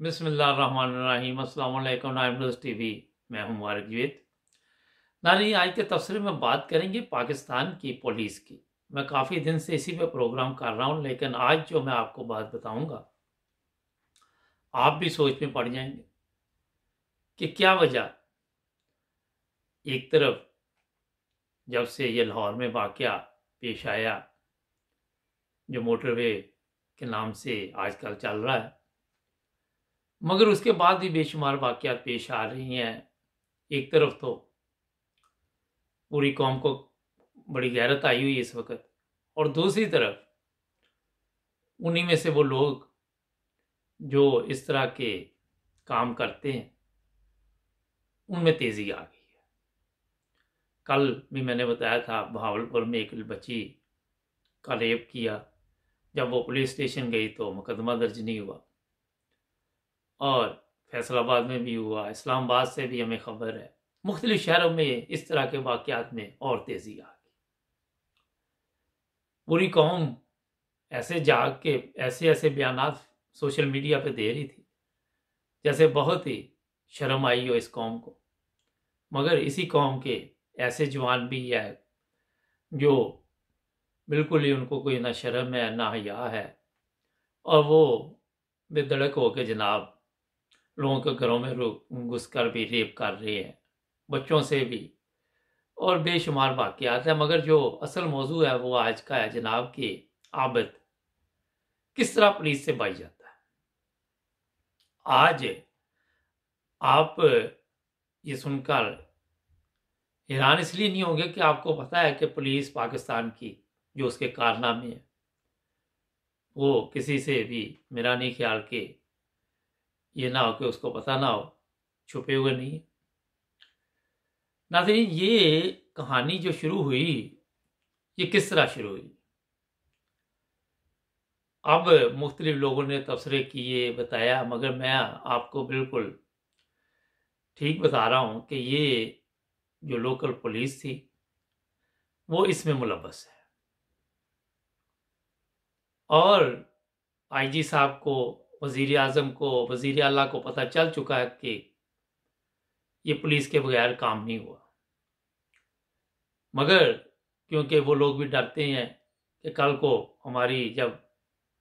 बिसमीम अल्लाम T V मैं हूँ मुबारक जवेद। नानी, आज के तबसरे में बात करेंगे पाकिस्तान की पुलिस की। मैं काफ़ी दिन से इसी पे प्रोग्राम कर रहा हूँ, लेकिन आज जो मैं आपको बात बताऊँगा, आप भी सोच में पड़ जाएँगे कि क्या वजह। एक तरफ़ जब से ये लाहौर में वाक़ पेश आया, जो मोटरवे के नाम से आजकल चल रहा है मगर उसके बाद भी बेशुमार वाक़ात पेश आ रही हैं। एक तरफ़ तो पूरी कौम को बड़ी गैरत आई हुई इस वक्त, और दूसरी तरफ़ उन्हीं में से वो लोग जो इस तरह के काम करते हैं, उनमें तेज़ी आ गई है। कल भी मैंने बताया था भावलपुर में एक बच्ची का रेप किया। जब वो पुलिस स्टेशन गई तो मुकदमा दर्ज नहीं हुआ। और फैसलाबाद में भी हुआ, इस्लामाबाद से भी हमें खबर है। मुख्तलिफ़ शहरों में इस तरह के वाक़ात में और तेज़ी आ गई। पूरी कौम ऐसे जाग के, ऐसे ऐसे बयान सोशल मीडिया पे दे रही थी, जैसे बहुत ही शर्म आई हो इस कौम को। मगर इसी कौम के ऐसे जवान भी है जो बिल्कुल ही उनको कोई ना शर्म है, ना हया है, और वो बेधड़क होकर जनाब लोगों के घरों में घुस कर भी रेप कर रहे हैं, बच्चों से भी। और बेशुमार वाक़ात हैं, मगर जो असल मौजू है, वो आज का है जनाब की आबद। किस तरह पुलिस से पाई जाता है? आज आप ये सुनकर हैरान इसलिए नहीं होंगे कि आपको पता है कि पुलिस पाकिस्तान की जो उसके कारनामे हैं, वो किसी से भी मेरा नहीं ख्याल के ये ना हो कि उसको पता ना हो, छुपे हुए नहीं नाजरीन, ये कहानी जो शुरू हुई, ये किस तरह शुरू हुई? अब मुख्तलिफ़ लोगों ने तबसरे किए, बताया, मगर मैं आपको बिल्कुल ठीक बता रहा हूँ कि ये जो लोकल पुलिस थी, वो इसमें मुलबस है। और आईजी साहब को वज़ी अजम को वज़ी अला को पता चल चुका है कि ये पुलिस के बगैर काम नहीं हुआ। मगर क्योंकि वो लोग भी डरते हैं कि कल को हमारी जब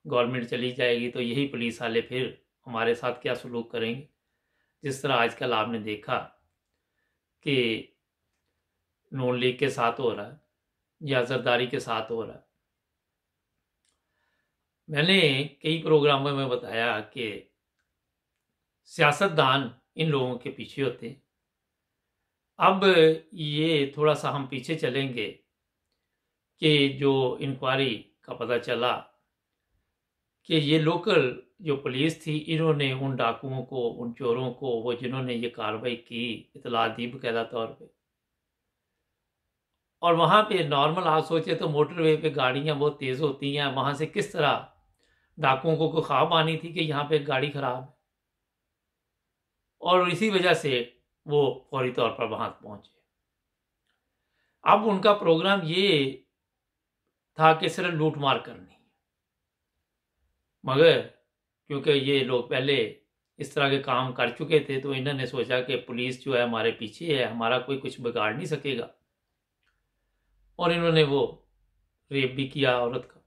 गवर्नमेंट चली जाएगी तो यही पुलिस वाले फिर हमारे साथ क्या सलूक करेंगे? जिस तरह आजकल आपने देखा कि नून लीग के साथ हो रहा है, या जरदारी के साथ हो रहा है मैंने कई प्रोग्रामों में बताया कि सियासतदान इन लोगों के पीछे होते हैं। अब ये थोड़ा सा हम पीछे चलेंगे कि जो इंक्वायरी का पता चला कि ये लोकल जो पुलिस थी, इन्होंने उन डाकुओं को, उन चोरों को, वो जिन्होंने ये कार्रवाई की, इतला दी बकायदा तौर पे। और वहाँ पे नॉर्मल आप सोचे तो मोटरवे पे गाड़ियाँ बहुत तेज़ होती हैं, वहाँ से किस तरह डाकुओं को कोई ख्वाब आनी थी कि यहाँ पे गाड़ी खराब है। और इसी वजह से वो फौरी तौर पर वहाँ पहुँचे। अब उनका प्रोग्राम ये था कि सिर्फ़ लूट मार करनी मगर क्योंकि ये लोग पहले इस तरह के काम कर चुके थे तो इन्होंने सोचा कि पुलिस जो है हमारे पीछे है, हमारा कोई कुछ बिगाड़ नहीं सकेगा। और इन्होंने वो रेप भी किया, औरत का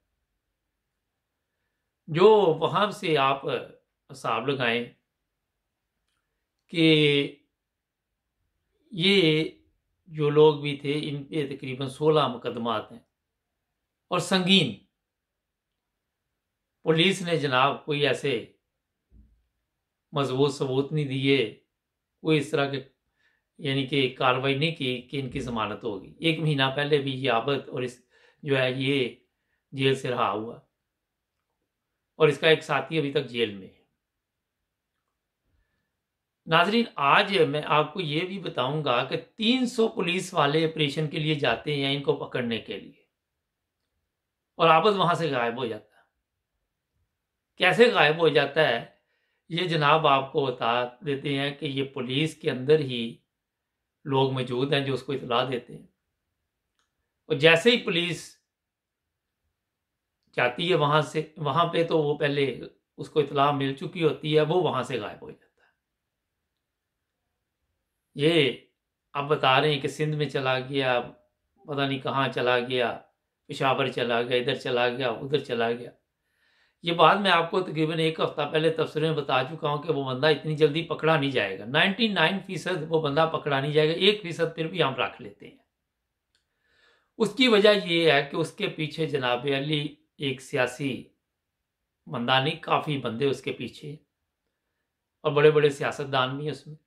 जो वहाँ से आप हिसाब लगाएँ कि ये जो लोग भी थे इन पे तकरीबन सोलह मुकदमात हैं और संगीन। पुलिस ने जनाब कोई ऐसे मज़बूत सबूत नहीं दिए, कोई इस तरह के, यानी कि कार्रवाई नहीं की कि इनकी ज़मानत होगी। एक महीना पहले भी ये आबद और इस जो है ये जेल से रहा हुआ। और इसका एक साथी अभी तक जेल में है। नाजरीन, आज मैं आपको ये भी बताऊँगा कि 300 पुलिस वाले ऑपरेशन के लिए जाते हैं इनको पकड़ने के लिए। और आपस वहाँ से गायब हो जाता है। कैसे गायब हो जाता है? ये जनाब आपको बता देते हैं कि ये पुलिस के अंदर ही लोग मौजूद हैं जो उसको इतला देते हैं। और जैसे ही पुलिस जाती है वहाँ से, वहाँ पे तो वो पहले उसको इतला मिल चुकी होती है, वो वहाँ से गायब हो जाता है। ये अब बता रहे हैं कि सिंध में चला गया, पता नहीं कहाँ चला गया, पिशावर चला गया, इधर चला गया, उधर चला गया। ये बात मैं आपको तकरीबन एक हफ़्ता पहले तबसरे में बता चुका हूँ कि वो बंदा इतनी जल्दी पकड़ा नहीं जाएगा। 99 फ़ीसद वो बंदा पकड़ा नहीं जाएगा, एक फ़ीसद फिर भी हम रख लेते हैं। उसकी वजह ये है कि उसके पीछे जनाब अली एक सियासी बंदा नहीं, काफ़ी बंदे उसके पीछे और बड़े बड़े सियासतदान भी हैं उसमें।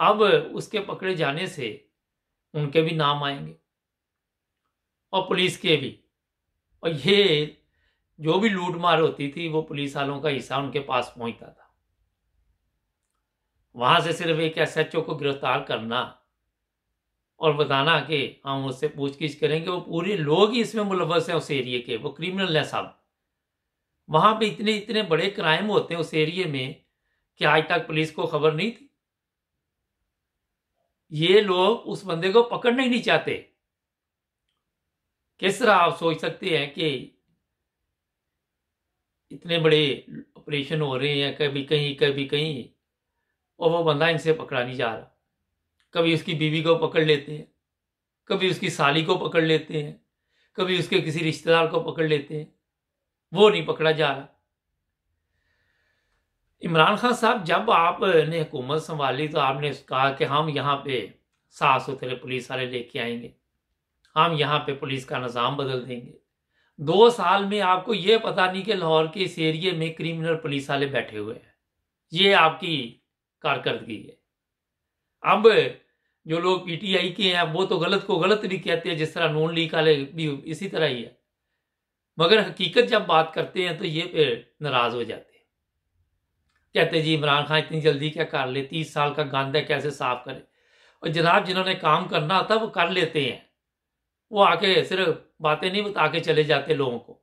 अब उसके पकड़े जाने से उनके भी नाम आएँगे। और पुलिस के भी। और ये जो भी लूट मार होती थी, वो पुलिस वालों का हिस्सा उनके पास पहुँचता था। वहाँ से सिर्फ़ एक एसएचओ को गिरफ़्तार करना और बताना कि हम उससे पूछगिछ करेंगे, वो पूरे लोग ही इसमें मुलवस हैं उस एरिए के, वो क्रिमिनल हैं सब। वहाँ पे इतने इतने बड़े क्राइम होते हैं उस एरिए में कि आज तक पुलिस को खबर नहीं थी। ये लोग उस बंदे को पकड़ना ही नहीं चाहते। किस तरह आप सोच सकते हैं कि इतने बड़े ऑपरेशन हो रहे हैं, कभी कहीं कभी कहीं, और वो बंदा इनसे पकड़ा नहीं जा रहा? कभी उसकी बीवी को पकड़ लेते हैं, कभी उसकी साली को पकड़ लेते हैं, कभी उसके किसी रिश्तेदार को पकड़ लेते हैं। वो नहीं पकड़ा जा रहा। इमरान खान साहब, जब आपने हुकूमत संभाली तो आपने कहा कि हम यहाँ पे साफ़ सुथरे पुलिस वाले लेके आएँगे, हम यहाँ पे पुलिस का निज़ाम बदल देंगे। दो साल में आपको ये पता नहीं कि लाहौर के इस एरिए में क्रिमिनल पुलिस वाले बैठे हुए हैं। ये आपकी कारकर्दगी है। अब जो लोग पीटीआई के हैं, वो तो गलत को गलत भी कहते हैं, जिस तरह नून लीग वाले भी इसी तरह ही है। मगर हकीकत जब बात करते हैं तो ये फिर नाराज़ हो जाते हैं। कहते जी, इमरान खान इतनी जल्दी क्या कर ले? तीस साल का गंद है, कैसे साफ़ करे? और जनाब, जिन्होंने काम करना होता, वो कर लेते हैं। वो आके सिर्फ़ बातें नहीं बता के चले जाते लोगों को।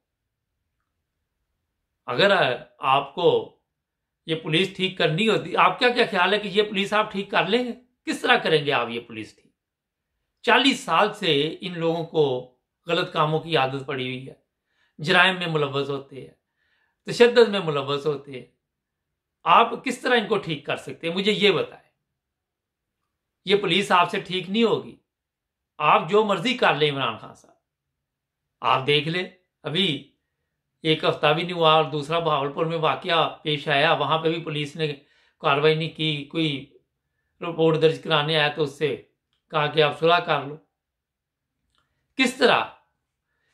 अगर आपको ये पुलिस ठीक करनी होती आप क्या क्या ख्याल है कि ये पुलिस आप ठीक कर लेंगे? किस तरह करेंगे आप ये पुलिस ठीक चालीस साल से इन लोगों को गलत कामों की आदत पड़ी हुई है। जराइम में मुलवस होते हैं तशद में मुलवस होते हैं। आप किस तरह इनको ठीक कर सकते हैं? मुझे ये बताएँ। ये पुलिस आपसे ठीक नहीं होगी। आप जो मर्ज़ी कर ले इमरान खान साहब। आप देख ले, अभी एक हफ़्ता भी नहीं हुआ और दूसरा भावलपुर में वाकया पेश आया। वहाँ पे भी पुलिस ने कार्रवाई नहीं की, कोई रिपोर्ट दर्ज कराने आया तो उससे कहा कि आप सुलह कर लो। किस तरह?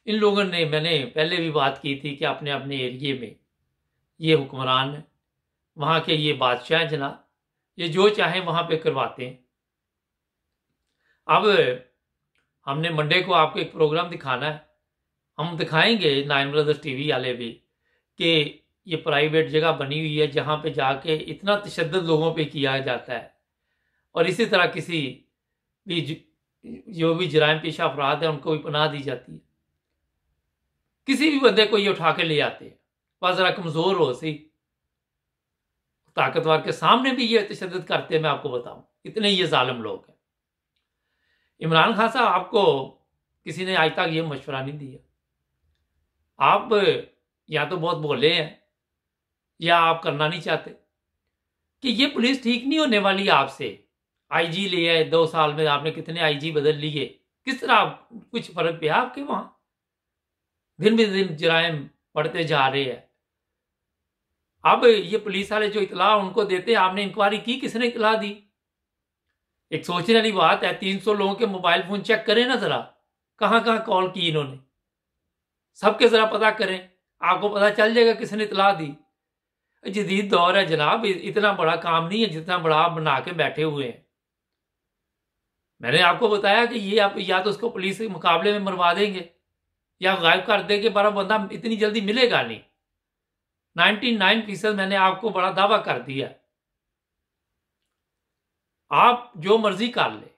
इन लोगों ने, मैंने पहले भी बात की थी कि अपने अपने एरिए में ये हुक्मरान वहाँ के ये बादशाह जनाब। ये जो चाहे वहाँ पे करवाते हैं। अब हमने मंडे को आपको एक प्रोग्राम दिखाना है। हम दिखाएँगे नाइन ब्रदर्स टीवी वाले भी कि ये प्राइवेट जगह बनी हुई है जहाँ पे जाके इतना तशद लोगों पे किया जाता है। और इसी तरह किसी भी जो भी जराइम पेशा अफराद है, उनको भी पनाह दी जाती है। किसी भी बंदे को ये उठा के ले आते हैं। वह ज़रा कमज़ोर हो, सही। ताकतवर के सामने भी ये तशद करते हैं, मैं आपको बताऊँ। इतने ये जालिम लोग हैं। इमरान खान साहब, आपको किसी ने आज तक ये मशवरा नहीं दिया। आप या तो बहुत बोले हैं, या आप करना नहीं चाहते। कि ये पुलिस ठीक नहीं होने वाली आपसे। आईजी ले आए, दो साल में आपने कितने आईजी बदल लिए? किस तरह आप, कुछ फ़र्क पे आपके वहाँ? दिन ब दिन जराइम बढ़ते जा रहे हैं। अब ये पुलिस वाले जो इतला उनको देते हैं, आपने इंक्वायरी की? किसने इतला दी? एक सोचने वाली बात है, तीन सौ लोगों के मोबाइल फ़ोन चेक करें ना जरा। कहाँ कहाँ कॉल की इन्होंने? सबके जरा पता करें। आपको पता चल जाएगा किसने इतला दी। जदीद दौर है जनाब इतना बड़ा काम नहीं है जितना बड़ा आप बना के बैठे हुए हैं। मैंने आपको बताया कि ये आप या तो उसको पुलिस के मुकाबले में मरवा देंगे, या गायब कर देंगे पर बंदा इतनी जल्दी मिलेगा नहीं। नाइन्टी नाइन फ़ीसद मैंने आपको बड़ा दावा कर दिया। आप जो मर्ज़ी कर ले।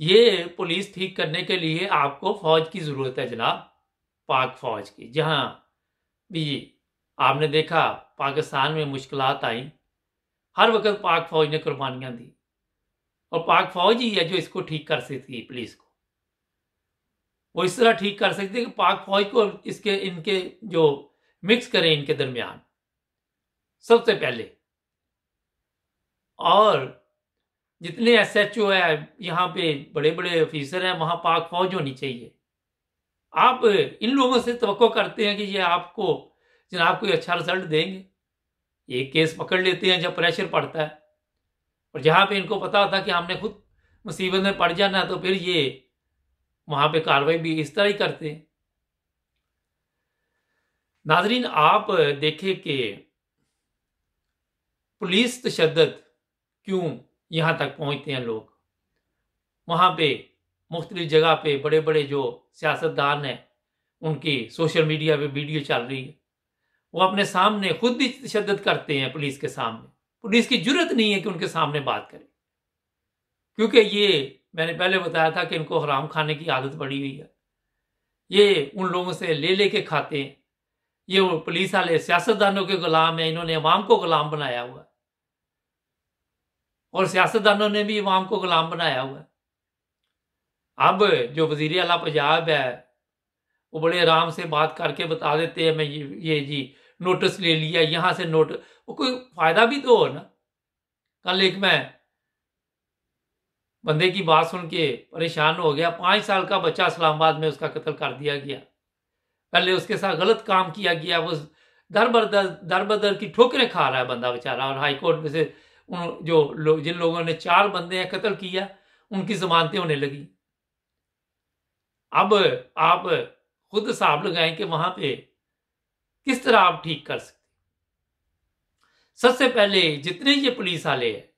ये पुलिस ठीक करने के लिए आपको फौज की ज़रूरत है जनाब, पाक फौज की। जहाँ भी आपने देखा, पाकिस्तान में मुश्किल आई। हर वक्त पाक फौज ने कुर्बानियाँ दी। और पाक फौज ही है जो इसको ठीक कर सकती है, पुलिस को। वो इस तरह ठीक कर सकती है कि पाक फौज को इसके, इनके जो मिक्स करें इनके दरमियान, सबसे पहले। और जितने एस एच ओ है, यहाँ पे बड़े बड़े ऑफिसर हैं, वहाँ पाक फौज होनी चाहिए। आप इन लोगों से तो करते हैं कि ये आपको, जनाब कोई अच्छा रिज़ल्ट देंगे। एक केस पकड़ लेते हैं जब प्रेशर पड़ता है। और जहाँ पे इनको पता होता कि हमने खुद मुसीबत में पड़ जाना तो फिर ये वहाँ पे कार्रवाई भी इस तरह ही करते नाजरीन, आप देखें कि पुलिस तशद क्यों यहाँ तक पहुँचते हैं लोग? वहाँ पे मुख्तलिफ़ जगह पे बड़े बड़े जो सियासतदान हैं, उनकी सोशल मीडिया पे वीडियो चल रही है। वो अपने सामने खुद भी तशद करते हैं पुलिस के सामने। पुलिस की ज़रूरत नहीं है कि उनके सामने बात करें। क्योंकि ये मैंने पहले बताया था कि इनको हराम खाने की आदत पड़ी हुई है। ये उन लोगों से ले लेके खाते हैं। ये वो पुलिस वाले सियासतदानों के गुलाम है इन्होंने अवाम को गुलाम बनाया हुआ है। और सियासतदानों ने भी इमाम को गुलाम बनाया हुआ है। अब जो वज़ीर अला पंजाब है वो बड़े आराम से बात करके बता देते हैं मैं ये, ये जी नोटिस ले लिया यहाँ से नोट वो कोई फ़ायदा भी तो हो ना। कल एक मैं बंदे की बात सुन के परेशान हो गया। पाँच साल का बच्चा इस्लामाबाद में उसका कत्ल कर दिया गया। पहले उसके साथ गलत काम किया गया। वो दर बदर दर बदर की ठोकरें खा रहा है बंदा बेचारा। और हाईकोर्ट में से उन जो लो, जिन लोगों ने चार बंदे हैं कत्ल किया उनकी जमानतें होने लगी। अब आप खुद हिसाब लगाएँ कि वहाँ पे किस तरह आप ठीक कर सकते सबसे पहले जितने ये पुलिस वाले हैं,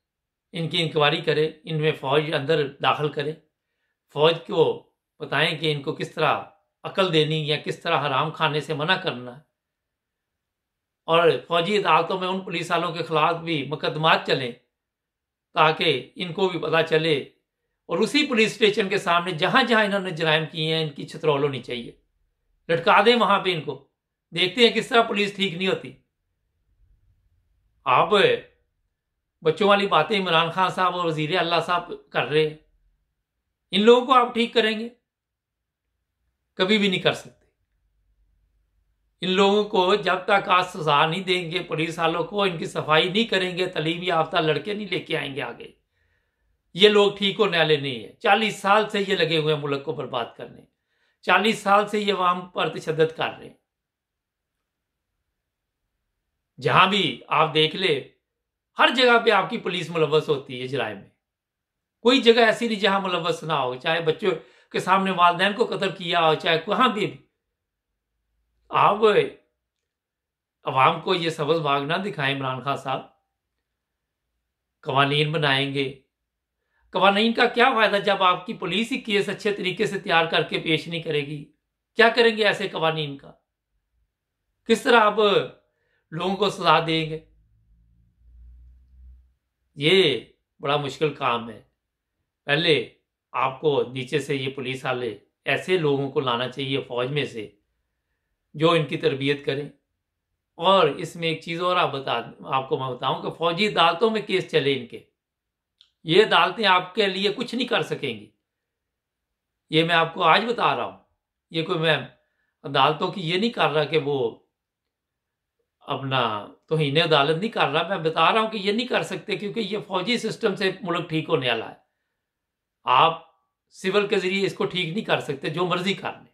इनकी इंक्वायरी करें, इनमें फौज अंदर दाखिल करें। फौज को बताएँ कि इनको किस तरह अकल देनी या किस तरह हराम खाने से मना करना। और फौजी अदालतों में उन पुलिस वालों के खिलाफ भी मुकदमात चलें, ताकि इनको भी पता चले। और उसी पुलिस स्टेशन के सामने जहाँ जहाँ इन्होंने जराइम किए हैं, इनकी छतरौल होनी चाहिए। लटका दें वहाँ पे इनको। देखते हैं किस तरह पुलिस ठीक नहीं होती। आप, बच्चों वाली बातें इमरान खान साहब और वज़ीर अल्लाह साहब कर रहे हैं। इन लोगों को आप ठीक करेंगे? कभी भी नहीं कर सकते। इन लोगों को जब तक आज सजा नहीं देंगे, पुलिस वालों को इनकी सफ़ाई नहीं करेंगे तलीम याफ्ता लड़के नहीं लेके आएँगे आगे। ये लोग ठीक होने वाले नहीं है। चालीस साल से ये लगे हुए हैं मुल्क को बर्बाद करने। चालीस साल से ये वाम पर तशद कर रहे हैं। जहाँ भी आप देख ले, हर जगह पे आपकी पुलिस मुलवस होती है जराए में। कोई जगह ऐसी नहीं जहाँ मुलवस ना हो, चाहे बच्चों के सामने वालदेन को कत्ल किया हो, चाहे कहाँ भी। आप अवाम को ये सबज भाग ना दिखाएँ, इमरान खान साहब। कवानीन बनाएँगे। कवानीन का क्या फ़ायदा जब आपकी पुलिस ही केस अच्छे तरीके से तैयार करके पेश नहीं करेगी? क्या करेंगे ऐसे कवानीन का? किस तरह आप लोगों को सजा देंगे। ये बड़ा मुश्किल काम है। पहले आपको नीचे से ये पुलिस वाले ऐसे लोगों को लाना चाहिए फौज में से, जो इनकी तरबियत करें। और इसमें एक चीज़ और आप बता, आपको मैं बताऊँ कि फौजी अदालतों में केस चले इनके। ये अदालतें आपके लिए कुछ नहीं कर सकेंगी। ये मैं आपको आज बता रहा हूँ। ये कोई मैं अदालतों की ये नहीं कर रहा कि वो अपना तो इन्हें अदालत नहीं कर रहा, मैं बता रहा हूँ कि ये नहीं कर सकते क्योंकि ये फौजी सिस्टम से मुल्क ठीक होने वाला है। आप सिविल के ज़रिए इसको ठीक नहीं कर सकते, जो मर्ज़ी कर लें।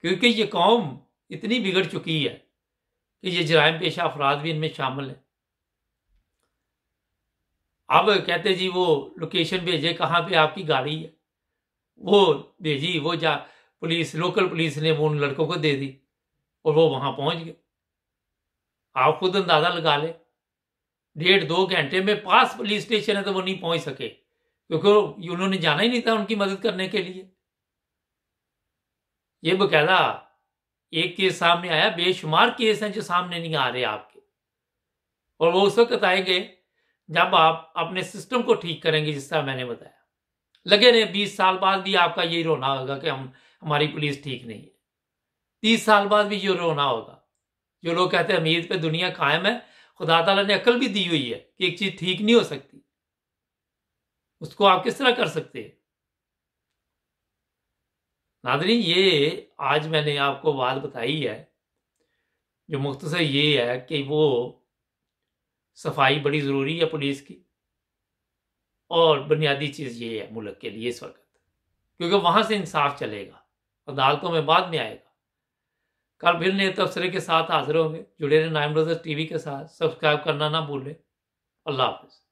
क्योंकि ये कौम इतनी बिगड़ चुकी है कि ये जराइम पेशा अफराद भी इनमें शामिल है। अब कहते जी, वो लोकेशन भेजे, कहाँ पे आपकी गाड़ी है? वो भेजी, वो जा, पुलिस, लोकल पुलिस ने, वो उन लड़कों को दे दी और वो वहाँ पहुँच गए। आप खुद अंदाज़ा लगा ले। डेढ़ दो घंटे में पास पुलिस स्टेशन है तो वो नहीं पहुँच सके, क्योंकि उन्होंने जाना ही नहीं था उनकी मदद करने के लिए। ये बकायदा एक केस सामने आया, बेशुमार केस हैं जो सामने नहीं आ रहे आपके। और वो उस वक्त आएँगे जब आप अपने सिस्टम को ठीक करेंगे, जिस तरह मैंने बताया। लगे रहे, बीस साल बाद भी आपका यही रोना होगा कि हम, हमारी पुलिस ठीक नहीं है। तीस साल बाद भी ये रोना होगा जो लोग कहते हैं, अमीर पे दुनिया कायम है, खुदा तला ने अकल भी दी हुई है कि एक चीज़ ठीक नहीं हो सकती। उसको आप किस तरह कर सकते हैं? नादरी ये आज मैंने आपको बात बताई है, जो मुख्तसर ये है कि वो सफ़ाई बड़ी ज़रूरी है पुलिस की, और बुनियादी चीज़ ये है मुल्क के लिए इस वक्त, क्योंकि वहाँ से इंसाफ चलेगा अदालतों में बाद में आएगा। कल फिर नए तबसरे के साथ हाजिर होंगे। जुड़े रहे नाइम टी टीवी के साथ। सब्सक्राइब करना ना भूलें। अल्लाह हाफिज़।